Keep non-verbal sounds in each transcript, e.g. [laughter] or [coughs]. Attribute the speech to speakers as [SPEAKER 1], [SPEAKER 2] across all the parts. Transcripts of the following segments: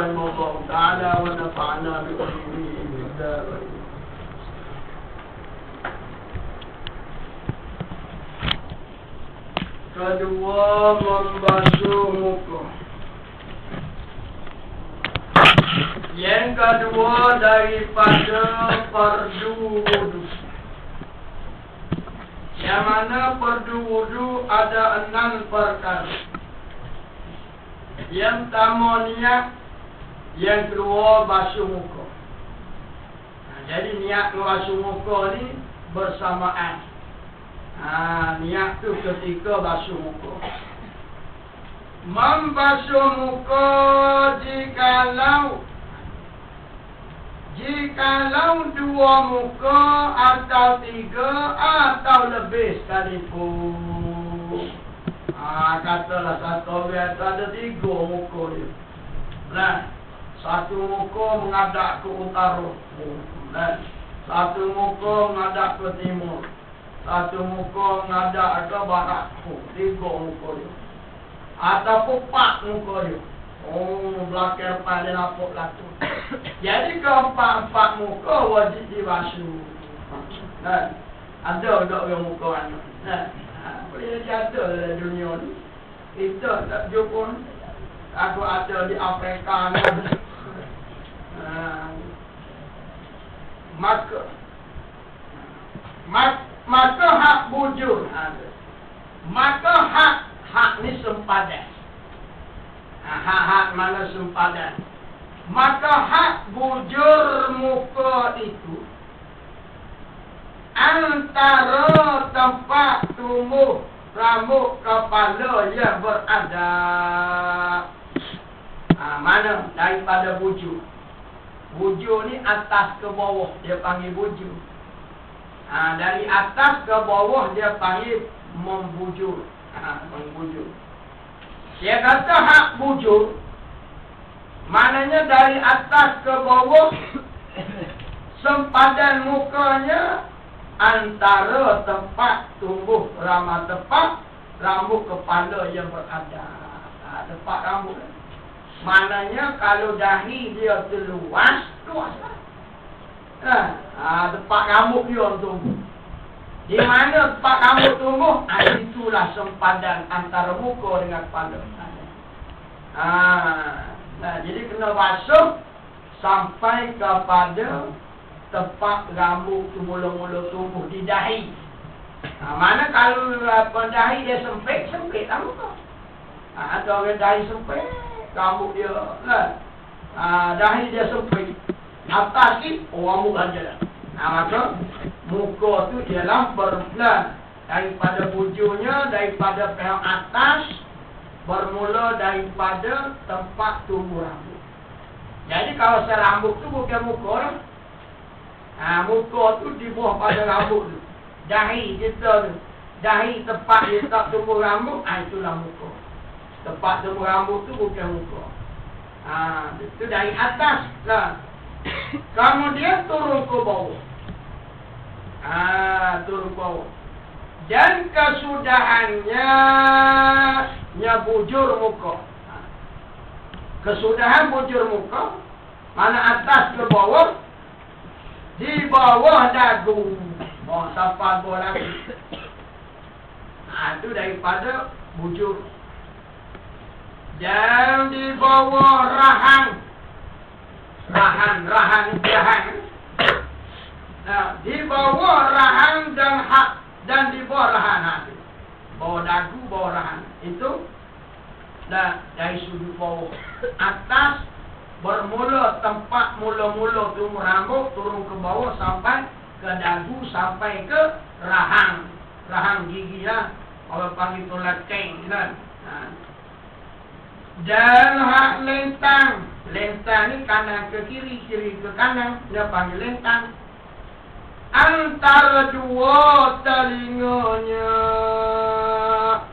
[SPEAKER 1] الله تعالى ونفعنا بعلمه في الدارين Kedua membasuh muka Yang kedua daripada fardu wudu Yang mana fardu wudu ada enam perkara Yang pertama niat yang kedua basuh muka nah, Jadi niat basuh muka ni bersamaan Ha, niat tu ketika basuh muka. Membasuh muka jikalau jikalau dua muka atau tiga atau lebih sekalipun. Ha, katalah satu biasa ada tiga muka dia. Nah, satu muka menghadap ke utara. Nah, satu muka menghadap ke timur. Satu muka ngadak ke barat. Tiga muka dia. Ataupun empat muka dia. Oh, belakang dia nampak latu. Jadi keempat-empat muka wajib dibasuh. Nah, ada tak yang muka anak? Nah, boleh jadi ada dalam dunia ni. Kita tak jumpa Aku ada di Afrika ni. Maka Maka maka hak bujur ada. Maka hak hak ni sempadan. Ha, hak hak mana sempadan? Maka hak bujur muka itu antara tempat tumbuh rambut kepala yang berada. Ha, mana daripada bujur? Bujur ni atas ke bawah dia panggil bujur. Ha, dari atas ke bawah dia panggil membujur. Ha, membujur. Dia kata hak bujur. Maknanya dari atas ke bawah sempadan mukanya antara tempat tumbuh ramah tepat rambut kepala yang berada. Ha, tempat rambut. Maknanya kalau dahi dia terluas, luaslah. Ha, ha, tempat rambut dia tumbuh. Di mana tempat rambut tumbuh, ha, itulah sempadan antara muka dengan kepala. Ha, nah, jadi kena basuh sampai kepada tempat rambut tu mula-mula tumbuh di dahi. Ha, mana kalau apa, dahi dia sempit, sempit lah muka. Ha, ada orang dahi sempit, rambut dia lah. Ha, dahi dia sempit. Atas ni orang je lah. Ha, maka muka tu ialah berplan daripada bujurnya, daripada pihak atas, bermula daripada tempat tumbuh rambut. Jadi kalau saya rambut tu bukan muka lah. Ha, muka tu di bawah pada rambut tu. Dahi kita tu. Dahi tempat dia tak tumbuh rambut, ha, itulah muka. Tempat tumbuh rambut tu bukan muka. Ha, itu dari atas lah. Kemudian turun ke bawah. Ah, turun ke bawah. Dan kesudahannya nya bujur muka. Kesudahan bujur muka mana atas ke bawah di bawah dagu. Oh, sampai lagi. Ah, itu daripada bujur. Dan di bawah rahang rahan, rahan, rahan. Nah, di bawah rahan dan hak dan di bawah rahan hati. Bawah dagu, bawah rahan. Itu dah dari sudut bawah. Atas bermula tempat mula-mula tumbuh rambut turun ke bawah sampai ke dagu sampai ke rahang. Rahang gigi lah. Kalau panggil tulat keng kan. Nah. Dan hak lentang Lentang ni kanan ke kiri, kiri ke kanan. Dia panggil lentang. Antara dua telinganya.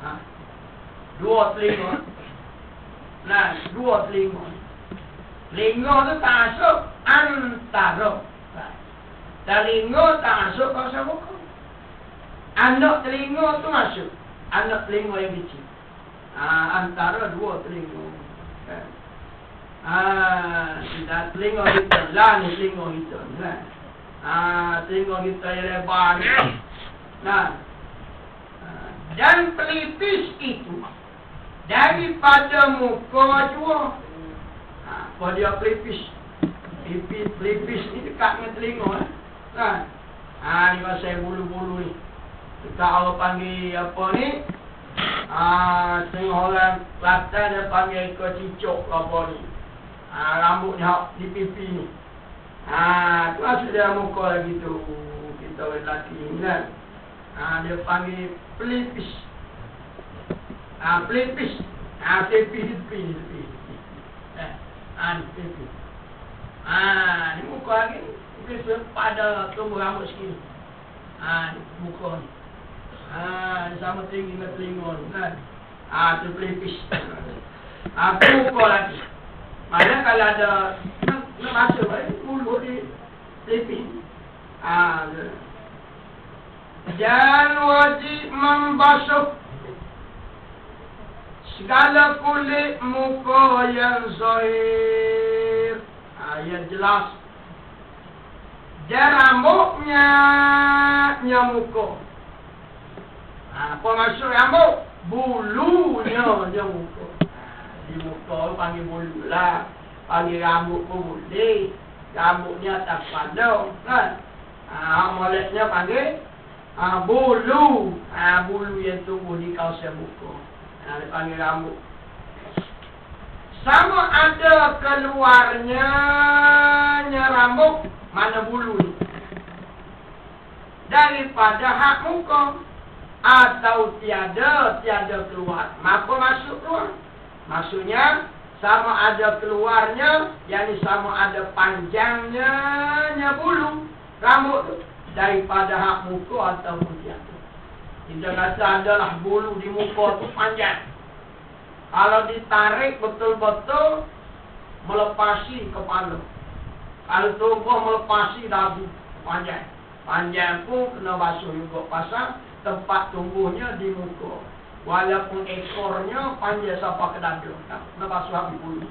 [SPEAKER 1] Ha. Dua telinga. Nah, dua telinga. Telinga tu tak masuk antara. Telinga tak masuk kau muka. Anak telinga tu masuk. Anak telinga yang kecil. Ha, antara dua telinga. Ha. Ah, kita telinga kita ni telinga kita nah. Ha, telinga kita yang lebar ni. Nah. Ha, dan pelipis itu daripada muka jua. Ha, kalau dia pelipis. Pelipis, pelipis ni dekat dengan telinga. Eh. Nah. Ha, ni pasal bulu-bulu ni. Kita Allah panggil apa ni? Ah, tengok orang Kelantan dia panggil ke cicok apa ni. Ah, rambut ni hak di pipi ni. Ah, tu masuk dia muka lagi tu. Kita lelaki ni kan. Ah, dia panggil pelipis. Ah, pelipis. Ah, pipi, pipi, pipi. Eh, ah, pipi. Ah, ni muka lagi ni. Pelipis pada tumbuh rambut sikit. Ah, muka ni. Ha, sama tinggi dengan telinga ni kan. Ha, tu pelipis. Ha, buka lagi. Mana kalau ada nak, masuk eh, mulut di pelipis. Ha, dan wajib membasuh segala kulit muka yang zahir. Ha, yang jelas. Dan rambutnya nyamuka. Ha, apa maksud rambut? Bulunya [laughs] dia muka. Ha, di muka panggil bulu lah. Panggil rambut pun boleh. Rambutnya tak pada. Kan? Ha, moleknya panggil ha, bulu. Ha, bulu yang tumbuh di kawasan muka. Ha, dia panggil rambut. Sama ada keluarnya rambut. Mana bulu ni? Daripada hak muka atau tiada tiada keluar. Apa maksud keluar? Maksudnya sama ada keluarnya, yakni sama ada panjangnya nya bulu rambut tu daripada hak muka ataupun tiada. Kita kata adalah bulu di muka tu panjang. Kalau ditarik betul-betul melepasi kepala. Kalau tubuh melepasi dagu panjang. Panjang pun kena basuh juga pasal tempat tumbuhnya di muka. Walaupun ekornya panjang sampai ke dada. Basuh habis bulu.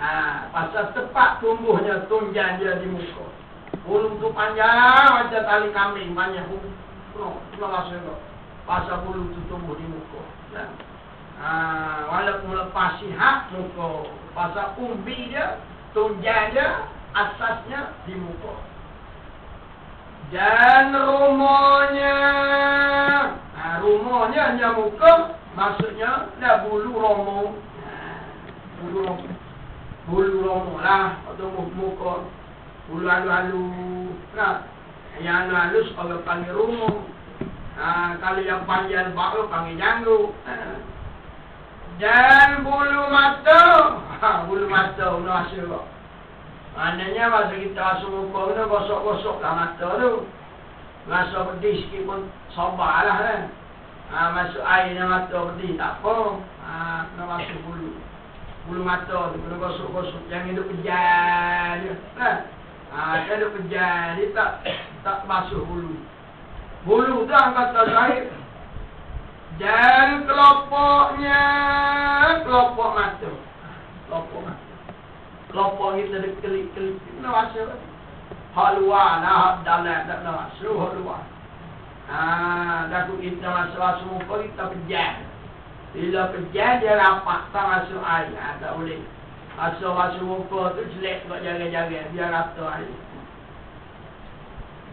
[SPEAKER 1] Ha, pasal tempat tumbuhnya tunjang dia di muka. Bulu tu panjang macam tali kambing. Panjang. Nak basuh juga. Pasal bulu tu tumbuh di muka. Ha, walaupun lepas sihat muka. Pasal umbi dia, tunjang dia, asasnya di muka. Dan rumahnya. Ha, Rumahnya hanya muka Maksudnya Dah bulu romo ha, Bulu romo Bulu romo lah Atau muka Bulu alu-alu. Nah Yang alu-alu Orang panggil rumah ha, Kalau yang panjang Baru panggil janggu ha. Dan bulu mata. Ha, Bulu mata Nak hasil Maknanya masa kita rasa muka tu gosok-gosok lah mata tu. Rasa pedih sikit pun sabar lah kan. Ha, masuk air dalam mata pedih tak apa. Ha, kena masuk bulu. Bulu mata tu kena gosok-gosok. Jangan duduk pejar je. Kan? Ha, dia duduk pejar. Dia tak tak masuk bulu. Bulu tu yang kata zahir. Dan kelopoknya kelopok mata. Kelompok kita ada kelip-kelip nak rasa hak luar nak hak dalam tak nak rasa hak luar. Haa, dah kita rasa muka kita pejar bila pejar dia rapat tak masuk air. Ha, tak boleh. Masuk masuk muka tu jelek buat jaga-jaga. Biar rata air.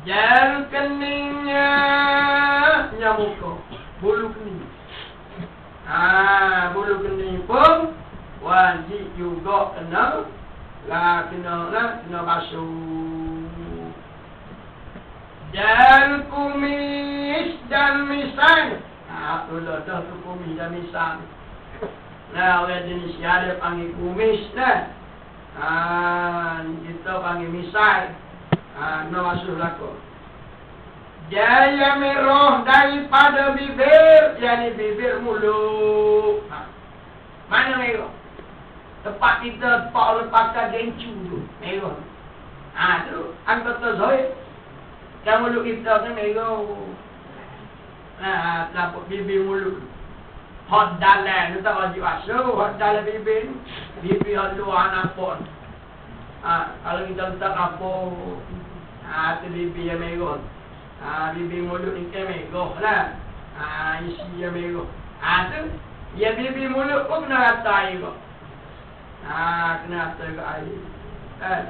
[SPEAKER 1] Jal keningnya Nyamuka Bulu kening. Haa Bulu kening pun Wajib juga kena lah kena lah kena basuh dan kumis dan misal ha tu dah dah tu kumis dan misal nah orang jenis dia panggil kumis dah ha kita panggil misal ha kena basuh lah kau Jaya merah daripada bibir, jadi bibir mulut. Ha. Mana merah? Tempat kita tempat orang pakai gencu tu. Merah. Ha tu. Anggota Zoe. Yang mulut kita kan merah. Ha, kenapa bibir mulut. Hot dalam tu tak wajib asuh. Hot dalam bibir ni. Bibir hot luar nampak. Ha, kalau kita letak apa? Ha, tu bibi yang merah. Ha, bibi mulut ni kan merah lah. Ha, isi yang merah. Ha, tu. Ya bibi mulut pun kena rata air. Ha, kena rata ke air. Kan?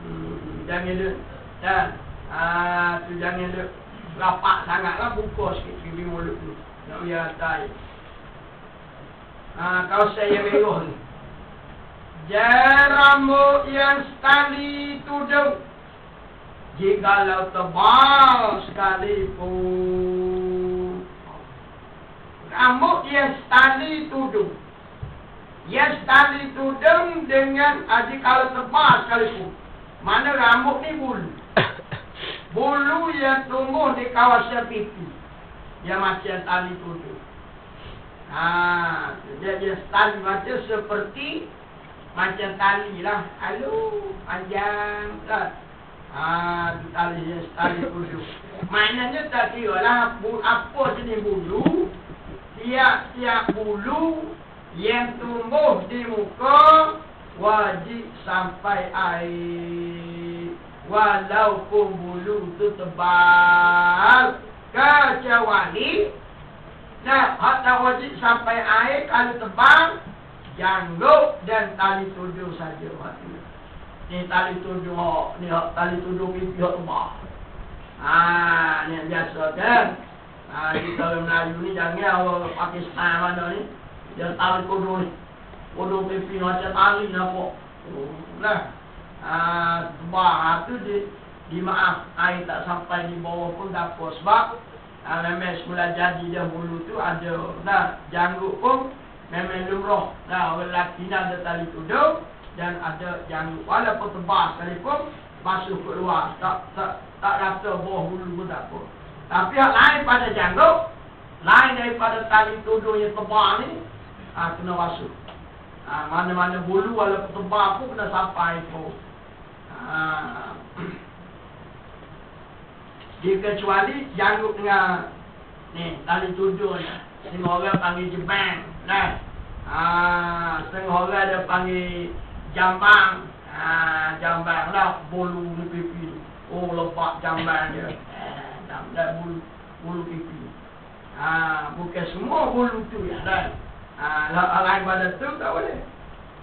[SPEAKER 1] Hmm, jangan dia. Kan? Ha, tu jangan dia. Rapat sangat lah buka sikit bibi mulut tu. Nak biar rata air. Ha, kau saya merah ni. Jeramu yang sekali tudung Jikalau tebal sekalipun Rambut yang sekali tudung Yang sekali tudung dengan Aji kalau tebal sekalipun Mana rambut ni bulu [coughs] Bulu yang tumbuh di kawasan pipi Yang macam tali tudung Ha, jadi tali macam seperti macam tali lah. Alu, panjang kan. Ha, tali yang tali bulu. Maknanya tak kira lah apa jenis bulu. Tiap-tiap bulu yang tumbuh di muka wajib sampai air. Walaupun bulu tu tebal. Kecuali Nah, hatta wajib sampai air kalau tebal janggut dan tali tujuh saja waktu ni tali tujuh ni hak tali tujuh pipi hak tebal ha ni biasa kan? Ha di dalam Melayu ni jangan orang Pakistan mana ni dia tali tujuh ni tujuh pipi macam tali nampak ha tebal tu di di maaf air tak sampai di bawah pun dapat sebab ha, memang semula jadi dia bulu tu ada nah janggut pun memang lumrah. Nah, lelaki ni ada tali tudung dan ada yang walaupun tebal sekalipun masuk keluar. Tak tak tak rasa bawah hulu pun tak apa. Tapi yang lain pada janggut, lain daripada tali tudung yang tebal ni, ha, kena masuk. Ha, mana-mana bulu walaupun tebal pun kena sampai pun. Ha. [clears throat] Dikecuali janggut dengan ni tali ni. Semua orang panggil jebang. Nah. Ah, setengah orang ada panggil jambang. Ah, jambang lah bulu ni pipi. Oh, lepak jambang dia. Eh, jambang bulu bulu pipi. Ah, bukan semua bulu tu ya dah. Lah lain pada tu tak boleh.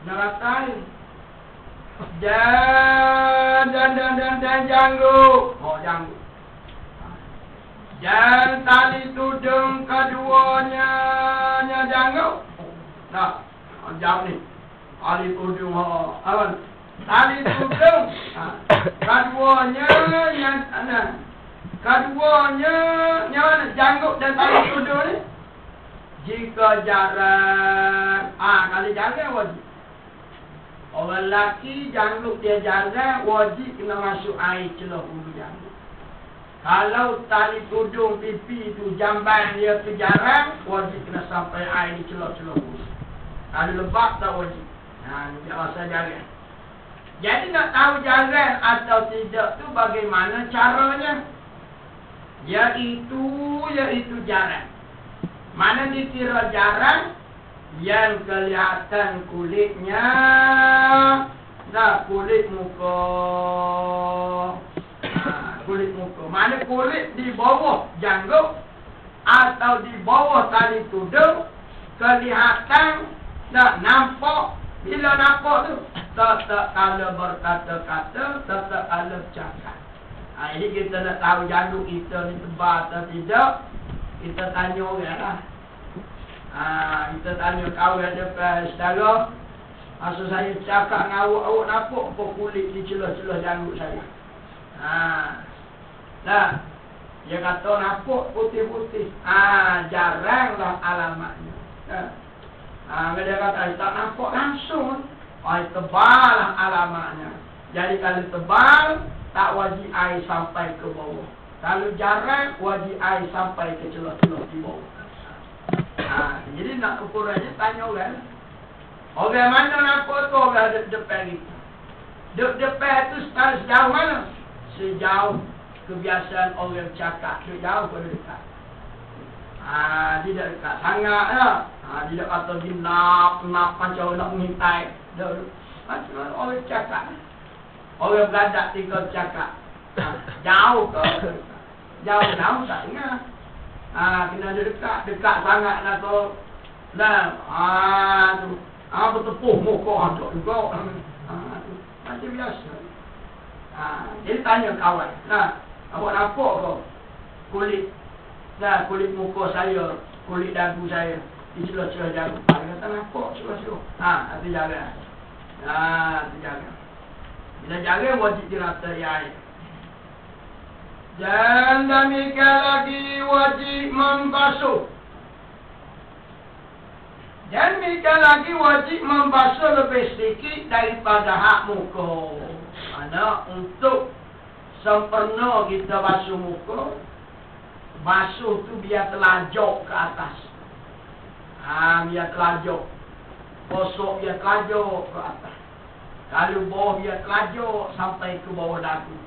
[SPEAKER 1] Naratain. Dan dan dan dan dan janggu. Oh, janggu. Dan tali tudung keduanya nya janggu. Nah, jawab ni. Ali tudung ha. Awan. Ali tudung. Ha. Keduanya ana. Keduanya yang janggut dan tali tudung ni. Jika jarang, ah kali jarang wajib. Orang lelaki janggut dia jarang, wajib kena masuk air celah ulu janggut. Kalau tali tudung pipi tu jamban dia tu jarang, wajib kena sampai air di celah-celah ulu. Kalau lebak tak wajib. Ha, ini rasa jalan. Jadi nak tahu jalan atau tidak tu bagaimana caranya? Yaitu, yaitu jalan. Mana dikira jalan? Yang kelihatan kulitnya. Nah, kulit muka. Ha, kulit muka. Mana kulit di bawah janggut. Atau di bawah tali tudung. Kelihatan tak nampak Bila nampak tu Tak tak kalau berkata-kata Tak tak kalau cakap ha, Ini kita nak tahu jaduk kita ni tebal atau tidak Kita tanya orang lah ha, Kita tanya kawan depan saudara Masa saya cakap dengan awak Awak nampak apa kulit di celah-celah janggut saya ha. Nah, dia kata nampak putih-putih. Ah, jaranglah alamatnya. Nah. Ha, dia kata, tak nampak langsung. Air tebal alamatnya. Jadi kalau tebal, tak wajib air sampai ke bawah. Kalau jarang, wajib air sampai ke celah-celah di bawah. Ha, jadi nak ukurannya, tanya orang. Orang mana nampak tu, orang ada depan itu. Dek depan itu sejauh mana? Sejauh kebiasaan orang cakap. Sejauh pada dekat. Ah, tidak dekat sangat ya. Ah, tidak kata di nak nak macam nak mengintai. Macam orang cakap. Orang beradak tiga cakap. Ha, jauh ke? Jauh-jauh tak ingat. Ha, kena ada dekat. Dekat sangat lah tu. Nah, ha, tu. Ha, bertepuh muka tu juga. Ha, tu. Macam biasa. Ha, jadi tanya kawan. Nah, awak nampak ke? Kulit. Nah, kulit muka saya. Kulit dagu saya. Di celah-celah. Ha, dia kata nampak celah-celah. Ha, itu jaga. Ha, itu jaga. Bila jaga wajib dirata air. Dan demikian lagi wajib membasuh. Dan demikian lagi wajib membasuh lebih sedikit daripada hak muka. Mana untuk sempurna kita basuh muka, basuh tu biar telajok ke atas. Ha, biar telajok. Kosok biar telajok ke atas. Kalau bawah biar telajok sampai ke bawah dagu.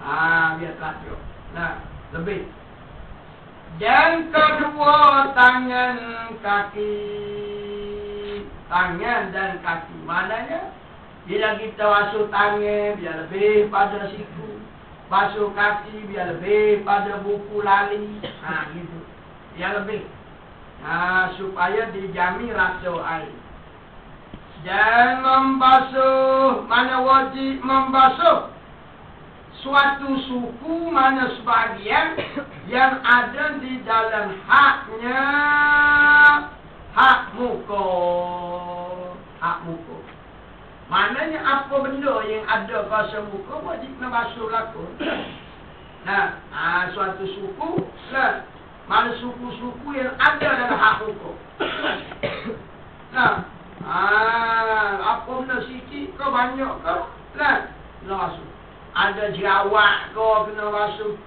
[SPEAKER 1] Ha, biar telajok. Nah, lebih. Dan kedua tangan kaki. Tangan dan kaki. Maknanya, bila kita basuh tangan, biar lebih pada siku. Basuh kaki, biar lebih pada buku lali. Ha, gitu. Biar lebih. Ha, supaya dijami rasa air. Dan membasuh, mana wajib membasuh? Suatu suku mana sebahagian yang ada di dalam haknya hak muka. Hak muka. Maknanya apa benda yang ada pada muka wajib nak basuh laku nah ha, suatu suku lah mana suku-suku yang ada dalam hak muka. Nah ha, apa benda sikit ke banyak ke lah nak basuh ada jerawat kau kena basuh.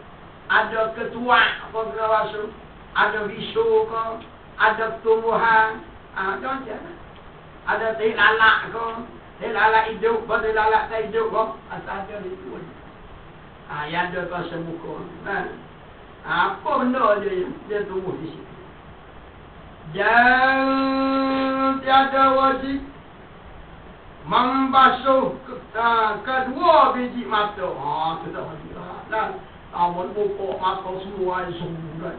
[SPEAKER 1] Ada ketuak kau kena basuh. Ada bisu kau. Ada tumbuhan. Ah, ha, je. Ada teh lalak kau. Teh lalak hidup kau. Teh lalak tak hidup kau. Asal ada itu. Ah, ha, ada semuka. Nah. Ha, apa benda yang dia tumbuh di situ. Jangan tiada wajib membasuh uh, kedua biji mata. Ha, kita dan awal buka mata semua semua.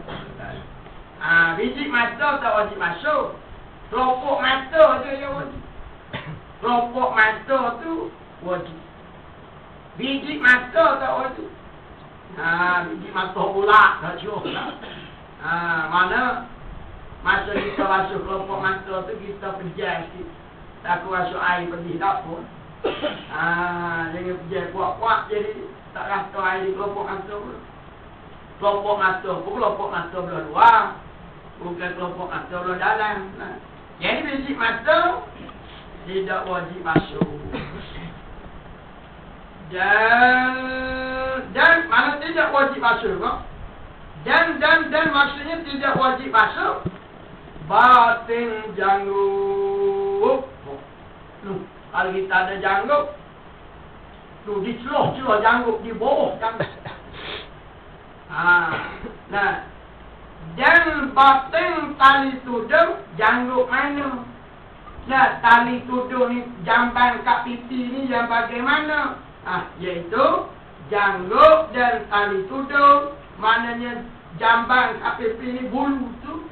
[SPEAKER 1] Ah, biji mata tak wajib masuk. Kelompok mata je yang wajib. Kelompok mata tu wajib. Biji mata tak wajib. Ha, biji mata pula tak cukup. Ha, mana masa kita masuk kelompok mata tu kita pejam sikit. Aku rasa air pergi tak pun. [coughs] Ah, jangan pergi kuat-kuat jadi tak rasa air di kelompok mata pun. Kelompok mata pun kelompok mata belah luar. Bukan kelompok mata belah dalam. Nah. Jadi biji mata tidak wajib masuk. Dan dan mana tidak wajib masuk kok? Dan dan dan maksudnya tidak wajib masuk batin janggut. Tu, kalau kita ada janggut, tu di celah-celah janggut, di bawah janggut. [coughs] Ha. Nah, dan batin tali tudung, janggut mana? Nah, tali tudung ni, jamban kat pipi ni yang bagaimana? Ah, iaitu janggut dan tali tudung, maknanya jamban kat pipi ni bulu tu,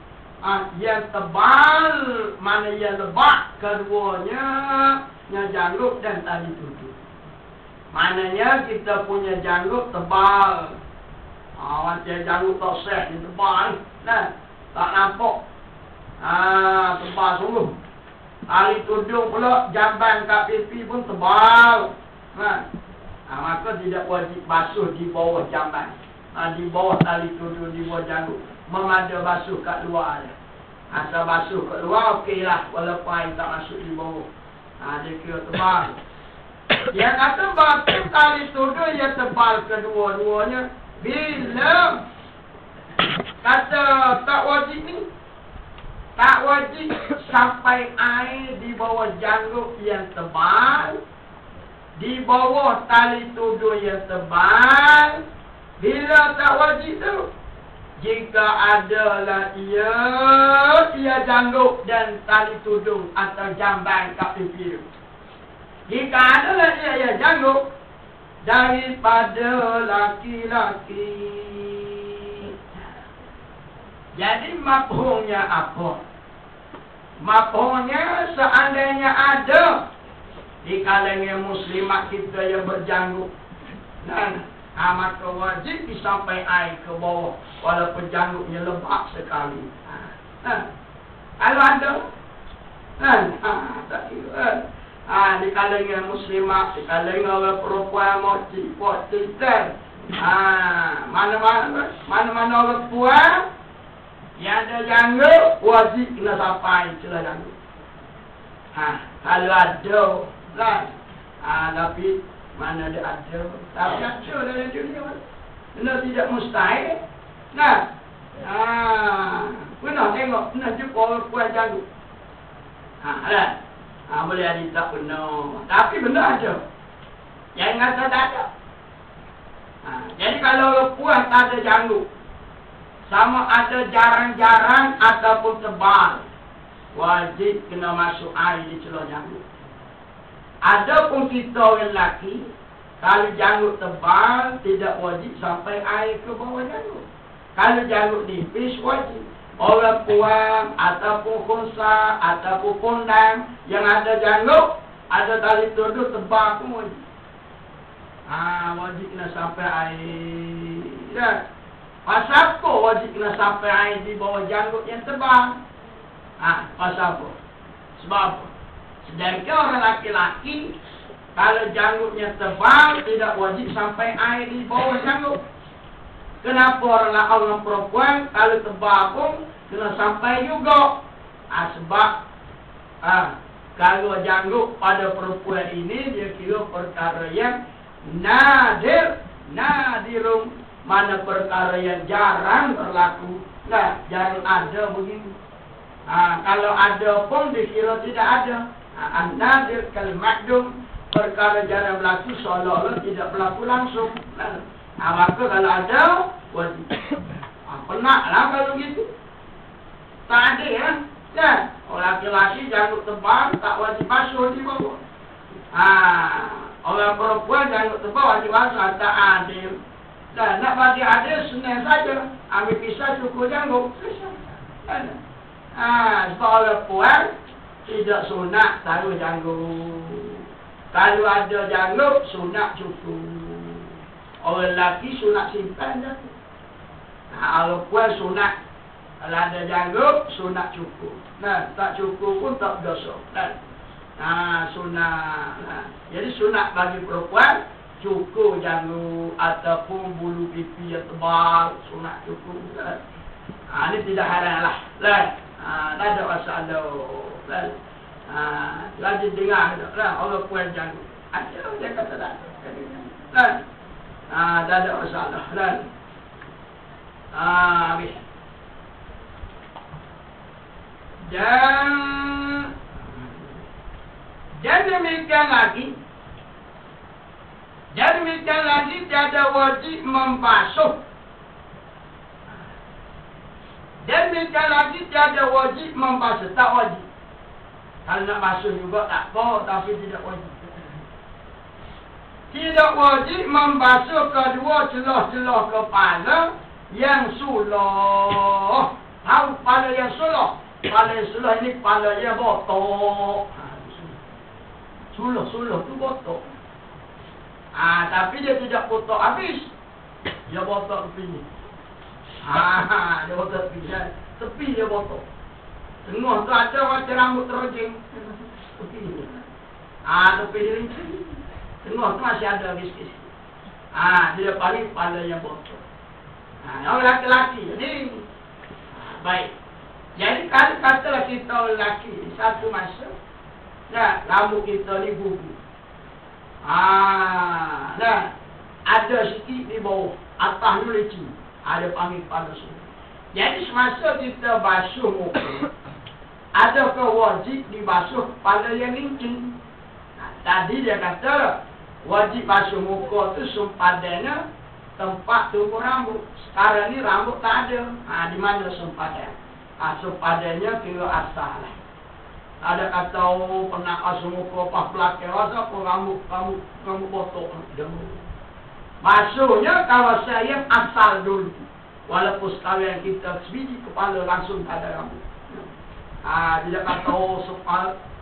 [SPEAKER 1] Ah, yang tebal mana yang lebat keduanya yang janggut dan tali tutup. Maknanya kita punya janggut tebal. Ah, macam janggut tak seh ni tebal. Nah, tak nampak. Ah, tebal sungguh. Tali tudung pula jamban kat pipi pun tebal. Nah, ah, maka tidak wajib basuh di bawah jamban. Ah, di bawah tali tudung, di bawah janggut memada basuh kat luar dia. Asal basuh kat luar, okey lah. Walaupun air tak masuk di bawah. Ha, dia kira tebal. Dia kata batu tali tuduh, dia tebal kedua-duanya. Bila kata tak wajib ni, tak wajib sampai air di bawah janggut yang tebal. Di bawah tali tuduh yang tebal. Bila tak wajib tu, jika adalah ia ia janggut dan tali tudung atau jamban kat pipi Jika adalah ia ia janggut daripada laki-laki. Jadi mafhumnya apa? Mafhumnya seandainya ada di kalangan muslimat kita yang berjanggut. Dan ha, maka wajib disampai air ke bawah walaupun janggutnya lebak sekali. Ha. Ha. Kalau ada, ha. Ha. Ha. ha. di kalangan muslimat, di kalangan orang perempuan, poci, dan ha. mana-mana mana-mana orang puan yang ada janggut, wajib kena sampai celah janggut. Ha. Kalau ada, lah. Ha. Tapi mana dia ada. Tapi ada dalam dunia. Benda tidak mustahil. Nah. Ha. Pernah tengok. Pernah jumpa orang kuat jago. Ha. Ada. Ha. Boleh ada tak pernah. Tapi benda ada. Yang kata tak ada. Ha. Jadi kalau orang kuat tak ada janggut. Sama ada jarang-jarang ataupun tebal. Wajib kena masuk air di celah janggut. Adapun kita orang lelaki, kalau janggut tebal, tidak wajib sampai air ke bawah janggut. Kalau janggut nipis, wajib. Orang puang, ataupun kunsa, ataupun kondang, yang ada janggut, ada tali tuduh tebal pun wajib. Ha, wajib kena sampai air. Ya. Pasal apa wajib kena sampai air di bawah janggut yang tebal? Ha, pasal apa? Sebab apa? Sedangkan orang laki-laki kalau janggutnya tebal tidak wajib sampai air di bawah janggut. Kenapa orang laki orang perempuan kalau tebal pun kena sampai juga? Ah, sebab ah, kalau janggut pada perempuan ini dia kira perkara yang nadir, nadirum mana perkara yang jarang berlaku. Nah, jarang ada begitu. Ah, kalau ada pun dikira tidak ada. An-nadir kal-makdum Perkara jarang berlaku seolah-olah tidak berlaku langsung. Nah, Maka kalau ada Wajib ha, [coughs] Penaklah kalau gitu? Tak ada ya. Kan? Orang laki-laki janggut tebal Tak wajib basuh di bawah. Ha, Orang perempuan janggut tebal Wajib basuh. Tak adil dan nak bagi adil senang saja. Ambil pisau cukup janggut. Kan? Ha, sebab orang puan tidak sunat taruh janggut. Kalau ada janggut, sunat cukup. Orang lelaki sunat simpan janggut. Nah, kalau puan sunat. Kalau ada janggut, sunat cukup. Nah, tak cukup pun tak dosa. Nah, nah sunat. Nah. Jadi sunat bagi perempuan, cukup janggut. Ataupun bulu pipi yang tebal, sunat cukup. Nah ini tidak haram lah. Nah, nah, tak ada masalah. Lalu, ha, lagi dengar lah orang puan janggut. Ada dia kata tak. Lalu, ha, tak ada masalah. Lalu, ha, habis. Dan dan demikian lagi dan demikian lagi tiada wajib membasuh demikian lagi tiada wajib membasuh tak wajib kalau nak basuh juga tak apa, tapi tidak wajib. Tidak wajib membasuh kedua celah-celah kepala yang sulah. Tahu kepala yang sulah? Kepala yang sulah ini kepala yang botok. Sulah-sulah tu botok. Ah, tapi dia tidak botok habis. Dia botok tepi ni. Ah, dia botok tepi. Tepi dia botok. Tengah tu ada macam rambut terjeng. Ah, tepi dia rinci. Tengah tu masih ada biskis. Ah, dia paling yang bocor. Ah, orang. Jadi, ah, baik. Jadi kalau katalah kita lelaki satu masa, nah, rambut kita ni bubu. Ah, nah, ada sikit di bawah, atas ni lecing. Ada panggil kepala semua. Jadi semasa kita basuh muka, [coughs] Adakah wajib dibasuh pada yang licin? Nah, tadi dia kata wajib basuh muka tu sempadannya tempat tumbuh rambut. Sekarang ni rambut tak ada. Ha, di mana sempadan? Ha, sempadannya kira asal lah. Ada kata oh, pernah basuh muka pas pelakir rasa apa rambut rambut rambut botok. Maksudnya kawasan yang asal dulu. Walaupun sekalian kita sebiji kepala langsung pada rambut. Ha, dia kata, oh,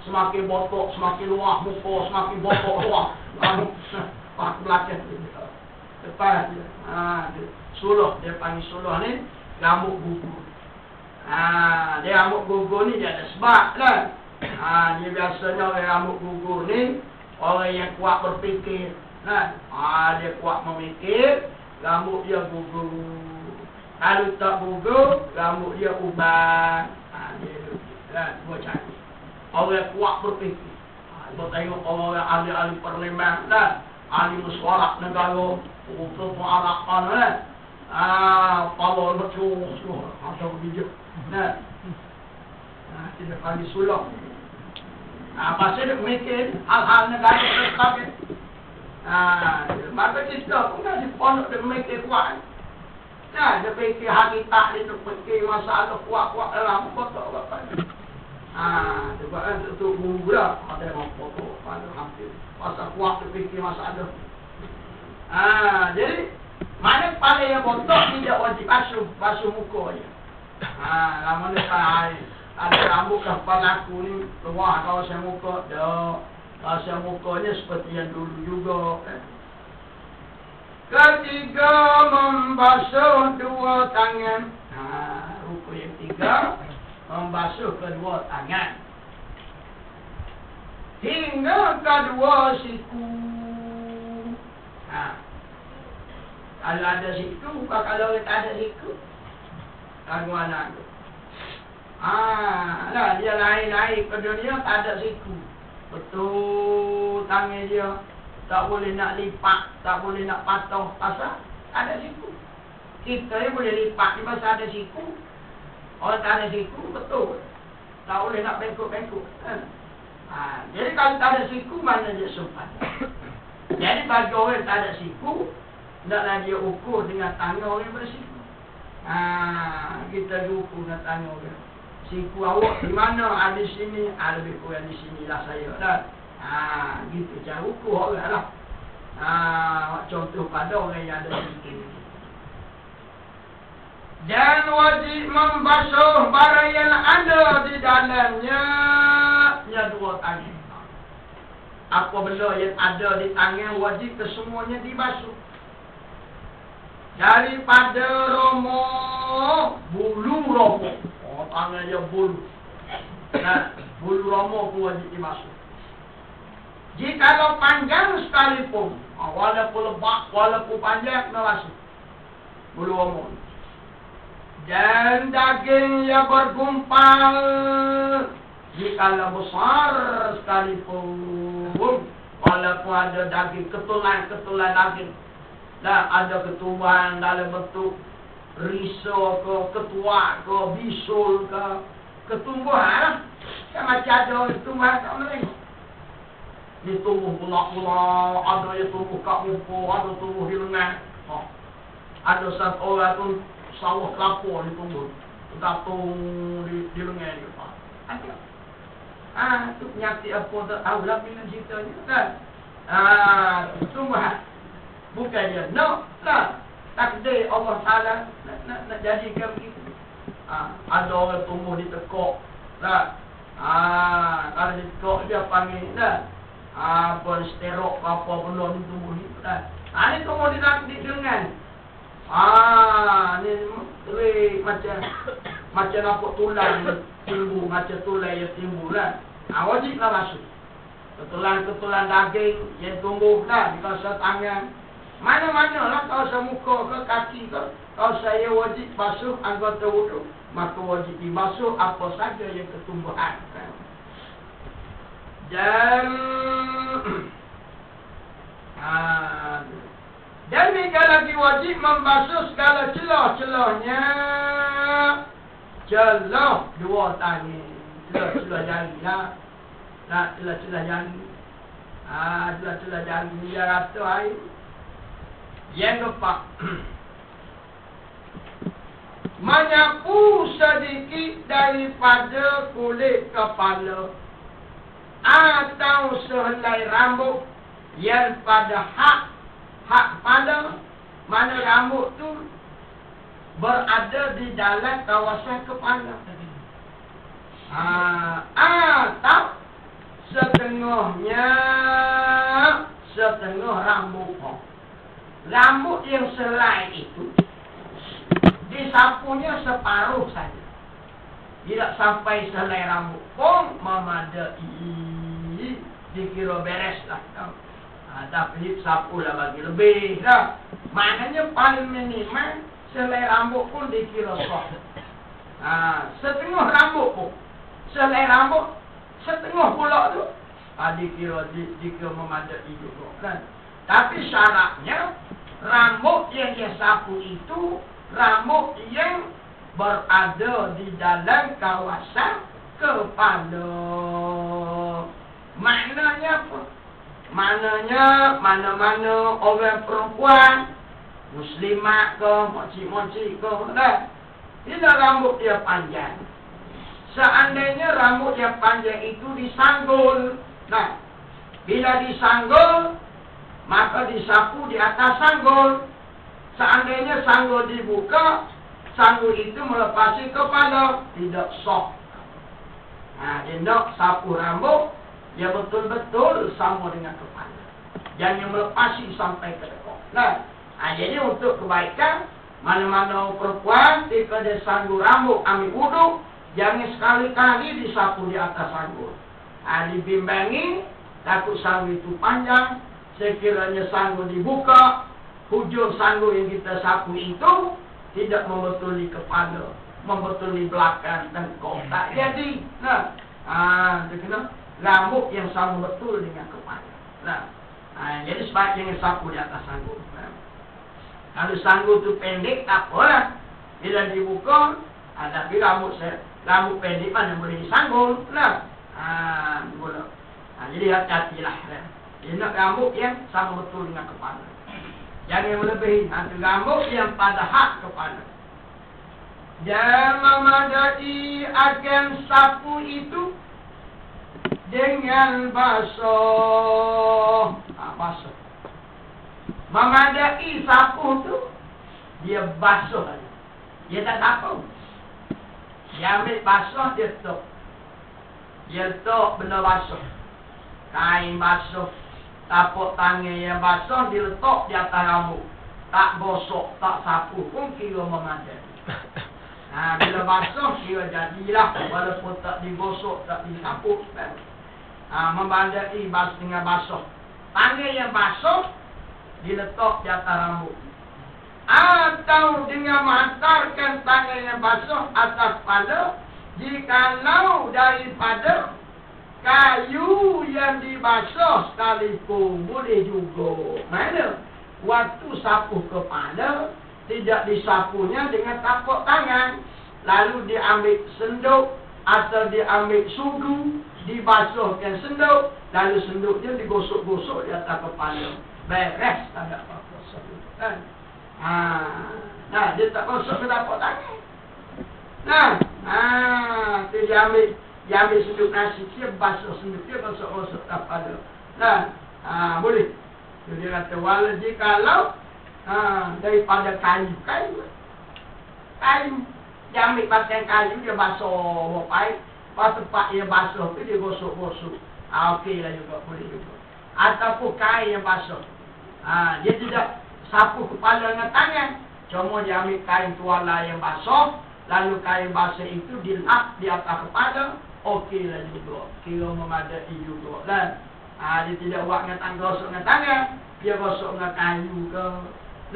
[SPEAKER 1] semakin botok, semakin luah muka, semakin botok luah. [laughs] Lalu, pak belakang dia. Lepas dia. Ha, dia. Suluh, dia panggil suluh ni, rambut gugur. Ha, dia rambut gugur ni dia ada sebab kan. Ha, dia biasanya rambut gugur ni, orang yang kuat berfikir. Kan? Ha, dia kuat memikir, rambut dia gugur. Kalau tak gugur, rambut dia ubah. Ha, dia kan, dua cara. Orang kuat berfikir. Ha, kita tengok orang ahli-ahli parlimen kan. Ahli mesuarak negara. Untuk pengarakan kan. Ah, kalau betul, betul. Ada bijak. Nah. Ah, kita panggil sulung. Ah, pasal dia mikir hal-hal negara tersebut. Ah, maka kita pun ada pondok dia mikir kuat. Nah, dia fikir hakikat dia tu fikir masalah kuat-kuat dalam kotak apa. Ah, dia buat kan untuk mula ada orang pokok pada hampir. Pasal kuat dia fikir masalah. Ah, jadi mana kepala yang botak tidak wajib basuh, basuh muka je. Ha, lama ni kan ada rambut ke kepala aku ni keluar kawasan muka dah kawasan mukanya seperti yang dulu juga eh. ketiga membasuh dua tangan ha, ruku yang tiga membasuh kedua tangan hingga kedua siku ha. kalau ada siku kalau tak ada siku Gangguan anak tu. Ah, lah dia lain-lain ke dunia tak ada siku. Betul tangan dia tak boleh nak lipat, tak boleh nak patah pasal ada siku. Kita ni boleh lipat ni pasal ada siku. Orang tak ada siku betul. Tak boleh nak bengkok-bengkok. Kan? Ha, jadi kalau tak ada siku mana dia sempat. [coughs] jadi bagi orang tak ada siku, naklah dia ukur dengan tangan orang bersiku. Ha, kita jumpa nak tanya dia. Siku awak di mana? Ada di sini. Ha, lebih kurang di sini lah saya. Dah. Ha, gitu cara ukur orang lah. Ha, contoh pada orang yang ada di sini. Dan wajib membasuh barang yang ada di dalamnya. Ya dua tangan. Apa benda yang ada di tangan wajib kesemuanya dibasuh daripada romo bulu romo tangan dia bulu. Nah bulu romo pun wajib dimasuk jika lo panjang sekalipun oh, walaupun lebat walaupun panjang kena masuk. Bulu romo dan daging yang bergumpal jika lo besar sekalipun walaupun ada daging ketulan-ketulan daging. Dan ada ketumbuhan dalam bentuk risau ke, ketua ke, bisul ke, ketumbuhan kan macam ada ketumbuhan kat mereka. Ni tumbuh pula-pula, ada yang tumbuh kat muka, ada tumbuh di lengan. Ha. Ada satu orang tu sawah kelapa ni tumbuh. Gantung di, di lengan dia. Ha. Ada. Ah, tu penyakit apa tak tahu lah bila ceritanya kan. Ah, tumbuhan. Bukan dia nak lah. Takdir Allah Ta'ala nak, nak, nak jadikan begitu. Ha, ada orang tumbuh di tekok. Lah. Ha, kalau di tekok dia panggil lah. Ha, apa sterok apa benda ni tumbuh ni. Lah. Ha, ni tumbuh di, di dengan. Ha, ni teri, macam macam nampak tulang timbul. Macam tulang yang timbul lah. Ha, wajib lah masuk. Ketulan-ketulan daging yang tumbuh lah. Di kawasan tangan. Mana-mana lah kalau saya muka ke kaki ke. Kalau saya wajib basuh anggota wudhu. Maka wajib dibasuh apa saja yang ketumbuhan. Dan... [clears throat] Dan jika lagi wajib membasuh segala celah-celahnya. Celah dua tangan. Celah-celah jari lah. Nak celah-celah jari. Ah, celah-celah jari dia rata air. Yang keempat Menyapu sedikit daripada kulit kepala Atau sehelai rambut Yang pada hak hak kepala mana rambut tu berada di dalam kawasan kepala. Ah, tak setengahnya setengah rambut. Rambut yang selain itu disapunya separuh saja. Tidak sampai selai rambut pun memadai. Dikira beres lah. Ha, tapi sapu lah bagi lebih lah. Maknanya paling minimal selai rambut pun dikira sah. Ha, setengah rambut pun. Selai rambut setengah pula tu. Ha, dikira, di, dikira memadai juga. Kan? Tapi syaratnya rambut yang dia sapu itu rambut yang berada di dalam kawasan kepala. Maknanya apa? Maknanya mana-mana orang perempuan Muslimat ke, moci-moci ke nah, Bila rambut dia panjang Seandainya rambut yang panjang itu disanggul Nah, bila disanggul Maka disapu di atas sanggul Seandainya sanggul dibuka Sanggul itu melepasi kepala Tidak sok Nah, dia nak sapu rambut dia betul-betul sama dengan kepala. Jangan melepasi sampai ke dekat. Nah, ha, jadi untuk kebaikan, mana-mana perempuan, jika dia sanggup rambut ambil wudhu, jangan sekali-kali disapu di atas sanggup. Ha, dibimbangi, takut sanggup itu panjang, sekiranya sanggup dibuka, hujung sanggup yang kita sapu itu, tidak membetuli kepala, membetuli belakang dan tak jadi. Nah, ah, kena rambut yang sama betul dengan kepala. Nah, ha, jadi sebaiknya sapu di atas sanggup. Nah. Kalau sanggup tu pendek, tak apalah. Bila dibuka, ada tapi rambut saya, rambut pendek mana boleh disanggul. Nah, ha, boleh. Ha, jadi hati-hatilah. Nah. Dia nak rambut yang sama betul dengan kepala. Jangan melebihi. Nanti rambut yang pada hak kepala. Dan memadai akan sapu itu dengan basuh. Ha, basuh. Memadai sapu tu, dia basuh. Dia tak sapu. Dia ambil basuh, dia tok. Dia tok benda basuh. Kain basuh. Tapak tangan yang basuh, dia letak di atas rambut. Tak bosok, tak sapu pun kira memadai. Ha, bila basuh, kira jadilah. Walaupun tak digosok, tak disapu. ha, membandai bas dengan basuh. Tangan yang basuh diletak di atas rambut. Atau dengan menghantarkan tangan yang basuh atas kepala jikalau daripada kayu yang dibasuh sekalipun boleh juga. Mana? Waktu sapu kepala tidak disapunya dengan tapak tangan. Lalu diambil senduk atau diambil sudu dibasuhkan senduk, lalu senduknya digosok-gosok di atas kepala. Beres, tak ada apa-apa. Kan? Ha. Nah, dia tak gosok ke dapat tangan. Nah, ha. dia ambil, dia ambil senduk nasi, dia basuh senduk, dia gosok-gosok kepala. Nah, ha, boleh. Jadi dia kata, walau jikalau ha, daripada kayu, kayu. Kayu. Dia ambil pasang kayu, dia basuh baik. Lepas tempat yang basuh tu dia gosok-gosok. Ha, okey lah juga, boleh juga. Ataupun kain yang basuh. Ha, dia tidak sapu kepala dengan tangan. Cuma dia ambil kain tuala yang basuh. Lalu kain basuh itu dilap di atas kepala. Okey lah juga. Kira memadai juga kan. Ha, dia tidak buat dengan tangan, gosok dengan tangan. Dia gosok dengan kayu ke.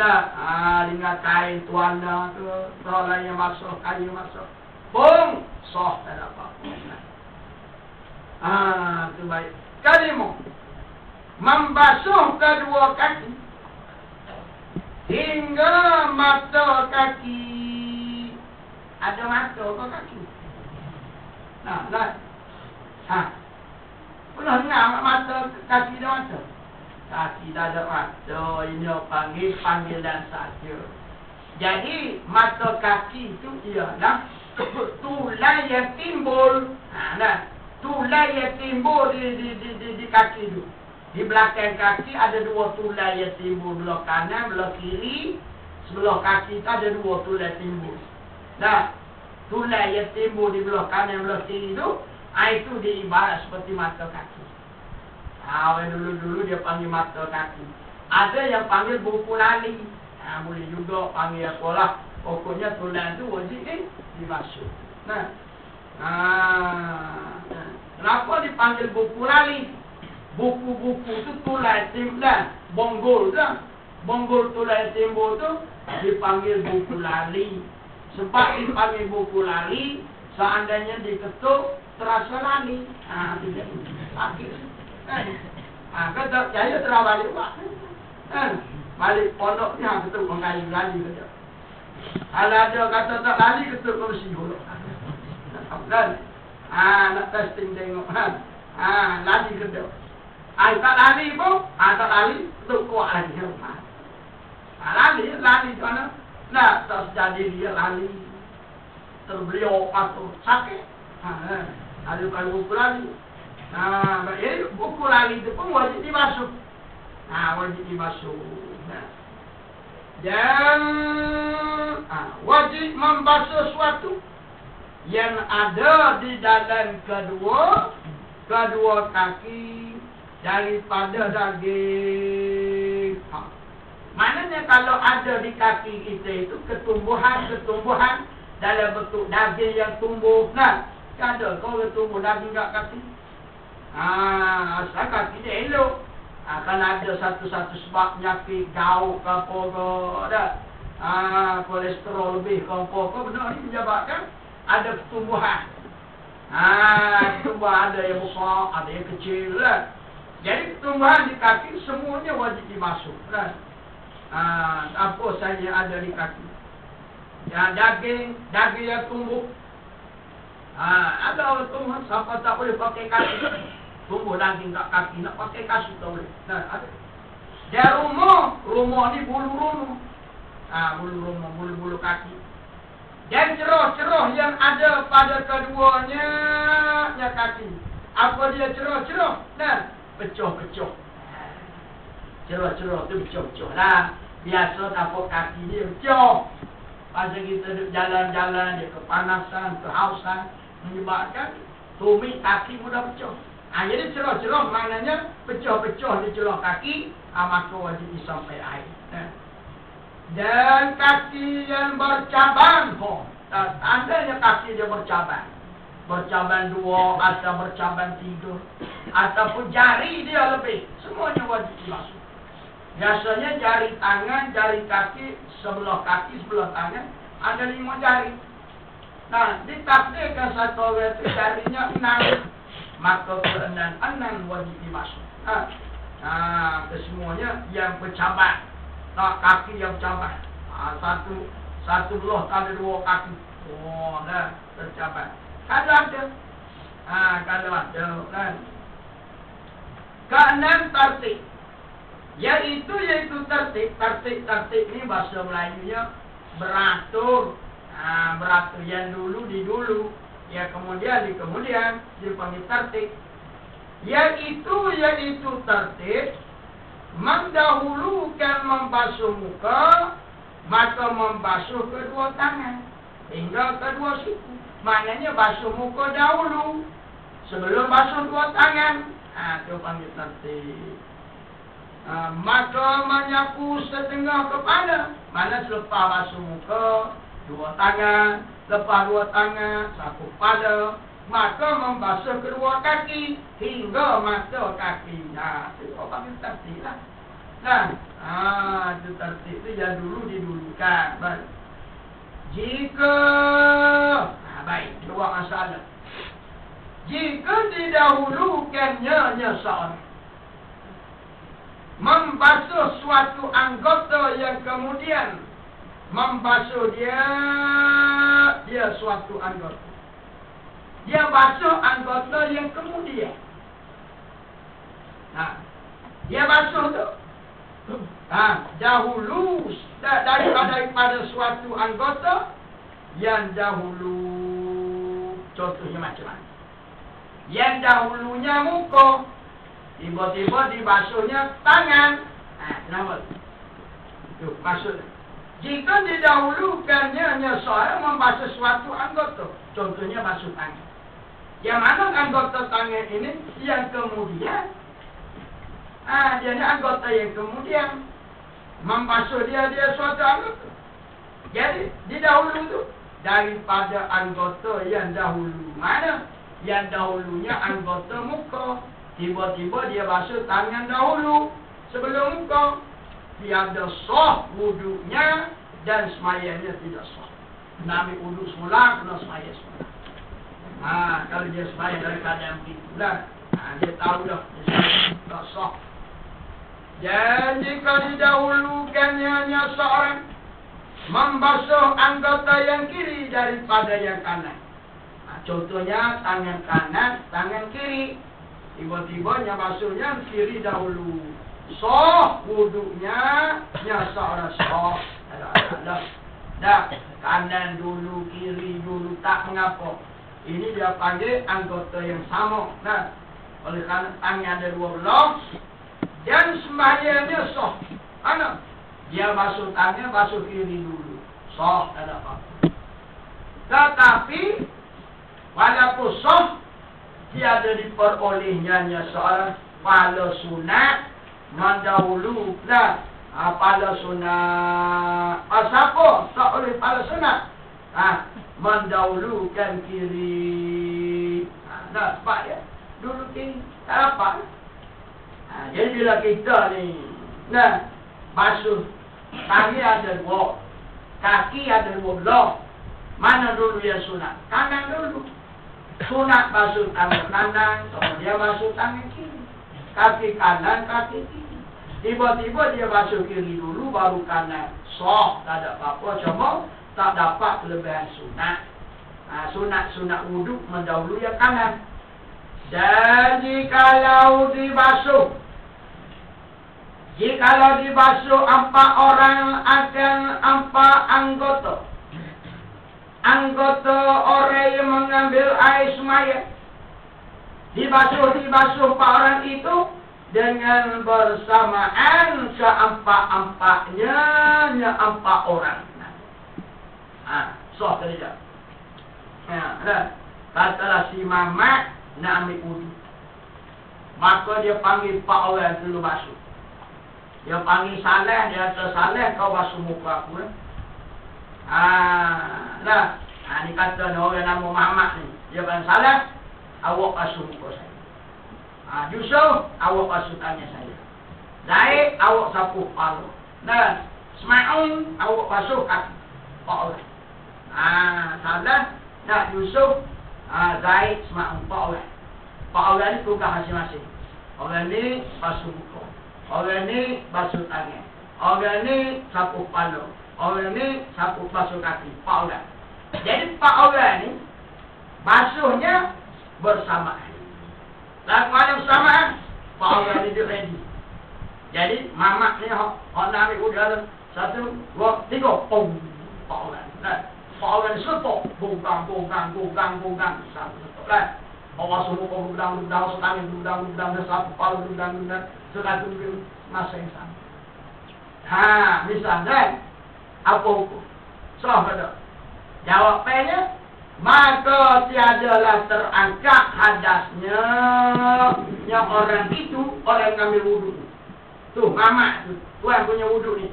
[SPEAKER 1] Nah, ha, dengan kain tuala ke. Tuala yang basuh, kayu basuh. Pung sah tak ada apa-apa. Ah, tu baik. Kalimu membasuh kedua kaki hingga mata kaki ada mata ke kaki? Nah, lah. Ha. Pernah dengar mata kaki ada mata? Kaki dah ada mata. Ini panggil panggil dan saja. Jadi mata kaki itu ialah [coughs] tulang yang timbul. Ha, nah, tulang yang timbul di di di di, di kaki itu. Di belakang kaki ada dua tulai yang timbul belah kanan, belah kiri. Sebelah kaki itu ada dua tulai timbul. Nah, tulai yang timbul di belah kanan, belah kiri itu, ah, itu diibarat seperti mata kaki. Ah, dulu-dulu dia panggil mata kaki. Ada yang panggil buku lali. Ha, boleh juga panggil sekolah. Pokoknya tulang tu wajib ni dimasuk. Nah. Ha. Kenapa dipanggil buku lali? Buku-buku tu tulang timbulan. Bonggol tu. Bonggol tulang timbul tu dipanggil buku lali. Sebab dipanggil buku lali, seandainya diketuk, terasa lali. Ha, tidak. Sakit. Ha, kata, saya terawali, Pak. Kan? Balik pondok ni hang ketuk kayu lali kerja. Kalau ada kata tak lali ketuk kursi dulu. Kan? Ah, nak testing tengok kan. Ah, lali kerja. Ah, tak lali pun, ah tak lali ketuk kuat lagi. Ah, lali, lali tu mana? Nah, tak jadi dia lali. Terbeliau atau sakit. Ha, ada kalau buku lali. Nah, ini lali itu pun wajib dimasuk. Ha, wajib dibasuh. Ha. Dan ha, wajib membasuh sesuatu yang ada di dalam kedua kedua kaki daripada daging. Ha. Maknanya kalau ada di kaki kita itu ketumbuhan-ketumbuhan dalam bentuk daging yang tumbuh. Nah, ada kau tumbuh daging kat kaki. Ah, asal kaki dia elok akan ada satu-satu sebab penyakit gauk ke apa ke ada ha, kolesterol lebih ke apa ke benar ni menyebabkan ada pertumbuhan ha, pertumbuhan ada yang besar ada yang kecil lah. jadi pertumbuhan di kaki semuanya wajib dimasuk lah. Ha, apa saja ada di kaki yang daging daging yang tumbuh ha, ada orang tumbuh siapa tak boleh pakai kaki Tumbuh daging kat kaki nak pakai kasut tak boleh. Nah, ada. Dia rumah, rumah ni bulu rumah. Ah, ha, bulu rumah, bulu-bulu kaki. Dan cerah-cerah yang ada pada keduanya nya kaki. Apa dia cerah-cerah? Nah, pecah-pecah. Cerah-cerah tu pecah-pecah lah. Biasa tapak kaki dia pecah. Pasal kita jalan-jalan, dia kepanasan, kehausan, menyebabkan tumit kaki mudah pecah. Ha, jadi cerah-cerah maknanya pecah-pecah di celah kaki, ha, maka wajib disampai air. Ha. Dan kaki yang bercabang pun. Tandanya kaki dia bercabang. Bercabang dua atau bercabang tiga. Ataupun jari dia lebih. Semuanya wajib dimasuk. Biasanya jari tangan, jari kaki, sebelah kaki, sebelah tangan. Ada lima jari. Nah, ditakdirkan satu orang itu jarinya enam maka keenam-enam wajib dimasuk. Ha. Ha, kesemuanya yang bercabar. Tak kaki yang bercabar. Ha, satu satu belah kali dua kaki. Oh, dah tercabar. Kalau ada. Ha, kalau ada kan. Keenam tertib. Yaitu yaitu tertib. Tertib tertib ni bahasa Melayunya beratur. Ha, beratur yang dulu di dulu. Ya kemudian di kemudian dipanggil tertib. Yaitu yaitu tertib mendahulukan membasuh muka maka membasuh kedua tangan hingga kedua siku. Maknanya basuh muka dahulu sebelum basuh dua tangan. Ah ha, itu panggil tertib. Ha, maka menyapu setengah kepala. Mana selepas basuh muka, dua tangan, lepas dua tangan, sapu pada, maka membasuh kedua kaki hingga mata kaki. Nah, itu orang yang tertib lah. Nah, ah, itu tertib itu yang dulu didulukan. Baik. Jika, nah, baik, dua masalah. Jika didahulukannya seorang membasuh suatu anggota yang kemudian membasuh dia dia suatu anggota. Dia basuh anggota yang kemudian. Nah dia basuh tu. Ha, dahulu daripada daripada suatu anggota yang dahulu contohnya macam mana? Yang dahulunya muka Tiba-tiba dibasuhnya tangan. Ha, kenapa? Tuh, maksud. Jika didahulukannya seorang membasuh suatu anggota. Contohnya basuh tangan. Yang mana anggota tangan ini yang kemudian. Ah, dia ni anggota yang kemudian. Membasuh dia dia suatu anggota. Jadi, didahulu tu. Daripada anggota yang dahulu. Mana? Yang dahulunya anggota muka. Tiba-tiba dia basuh tangan dahulu. Sebelum muka tiada sah wuduknya dan semayanya tidak sah. Nabi wuduk semula, kena semaya semula. Ha, kalau dia semaya dari keadaan begitu lah. Ha, dia tahu dah, dia tak sah. Dan jika didahulukannya hanya seorang membasuh anggota yang kiri daripada yang kanan. Ha, contohnya tangan kanan, tangan kiri. Tiba-tiba yang basuhnya kiri dahulu. Soh wuduknya Ya seorang soh Dah, dah, dah Kanan dulu, kiri dulu Tak mengapa. Ini dia panggil anggota yang sama. Nah, Oleh kerana tangan ada dua belah. Dan sembahyangnya soh Mana? Dia basuh tangan, basuh kiri dulu. Soh, tak ada apa Tetapi Walaupun soh Dia ada diperolehnya Seorang Pala sunat mendahulukan ha, pada sunat. Ah, siapa tak boleh pada sunat? Ha, mendahulukan kiri. Ha, nah, sebab ya. Dulu kiri. Tak dapat. Ha, jadi bila kita ni. Nah, basuh. Kaki ada dua. Kaki ada dua belah. Mana dulu yang sunat? Kanan dulu. Sunat basuh tangan kanan. Dia basuh tangan kiri kaki kanan, kaki kiri. Tiba-tiba dia basuh kiri dulu, baru kanan. Soh, tak ada apa-apa. Cuma tak dapat kelebihan sunat. Ha, sunat-sunat wuduk mendahului yang kanan. Jadi kalau dibasuh. Jikalau dibasuh empat orang akan empat anggota. Anggota orang yang mengambil air semaya dibasuh-dibasuh empat orang itu dengan bersamaan keempat-empatnya empat orang. Ha, soh tadi tak? Ya, nah. Katalah si Mamat nak ambil wudu. Maka dia panggil empat orang dulu basuh. Dia panggil salah, dia kata salah kau basuh muka aku. Eh? Ha, nah. Ha, ni kata ni orang nama Muhammad ni. Dia panggil salah, awak basuh muka saya. Ha, Yusuf, awak basuh tangan saya. Zaid, awak sapu kepala. Dan Ismail, awak basuh kaki. Pak orang. Ha, salah. Nah, Yusuf, ha, Zaid, Ismail, pak orang. Pak orang ni tugas masing-masing. Orang ni basuh muka. Orang ni basuh tangan. Orang ni sapu kepala. Orang ni sapu basuh kaki. Pak orang. Jadi pak orang ni, basuhnya bersamaan. Lagu ada bersamaan, power ni dia ready. Jadi, mamak ni, hok nak ambil udara, satu, dua, tiga, pum, power. Nah, power ni setok, bugang, bugang, bugang, bugang, satu, satu, lah. Bawa semua kau budang, budang, setangin, budang, budang, dan satu palu, budang, budang, sekatu, masa yang sama. Ha, misalnya, apa hukum? So, kata, jawabannya, maka tiadalah terangkat hadasnya yang orang itu orang yang ambil wudhu tu. Mamak tu. Tuan punya wudhu ni.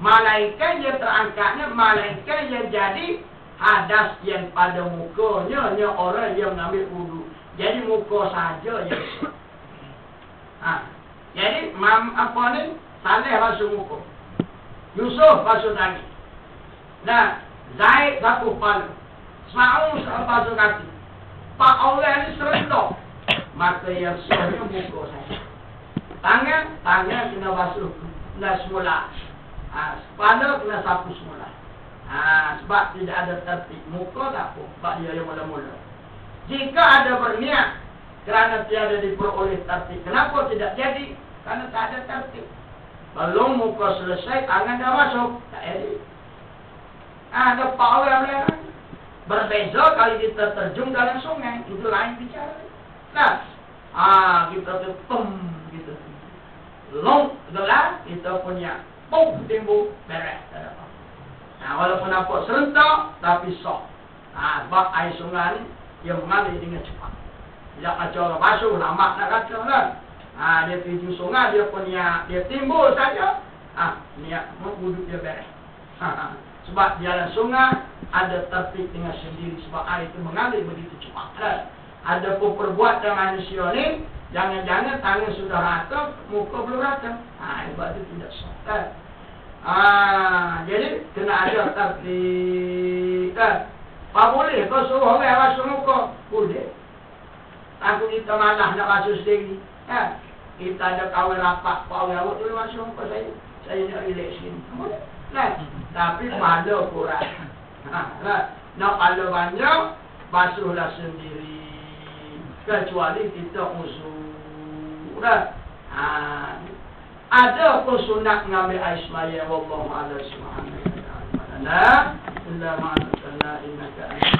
[SPEAKER 1] Malaikat yang terangkatnya malaikat yang jadi hadas yang pada mukanya yang orang yang mengambil wudhu jadi muka saja [coughs] ha. jadi mam apa ni? Saleh basuh muka Yusuf basuh tangan nah Zaid basuh kepala Mau basuh kaki. Pak Allah ni serendah. Maka yang sahnya muka saya. Tangan, tangan kena basuh. Kena semula. Ha, kepala kena sapu semula. Ha, sebab tidak ada tertib. Muka tak apa. Sebab dia yang mula-mula. Jika ada berniat. Kerana tiada diperoleh tertib. Kenapa tidak jadi? Kerana tak ada tertib. Belum muka selesai, tangan dah masuk. Tak jadi. Ha, ada Allah yang Berbeza kalau kita terjun dalam sungai, itu lain bicara. Nah, Ah, kita tu pem gitu. Long gelas kita punya pum timbul beres ada. Nah, walaupun nampak serentak tapi sok. Ah, sebab air sungai ni dia mengalir dengan cepat. Tidak kacau orang basuh, lama nak kacau kan. Ah, dia pergi sungai dia punya dia timbul saja. Ah, niat wuduk dia beres. sebab jalan sungai ada tertib dengan sendiri sebab air itu mengalir begitu cepat. Kan? Ada pun perbuatan manusia ni Jangan-jangan tangan sudah rata, muka belum rata. Ha, sebab itu tidak sah. Kan? Ha, jadi, kena ada tertib. Kan? Apa boleh kau suruh orang basuh muka? Boleh. Aku kita malah nak basuh sendiri. Kan? Kita ada kawan rapat, Pak Awal awak dulu basuh muka saya. Saya nak relax sini. Kan? Tapi pada kurang. Ha, kan? Nak pada banyak, basuhlah sendiri. Kecuali kita usul Dah. Ha. Ada pun sunat mengambil air semaya wallahu a'lam subhanahu wa ta'ala. Illa ma'ana innaka antal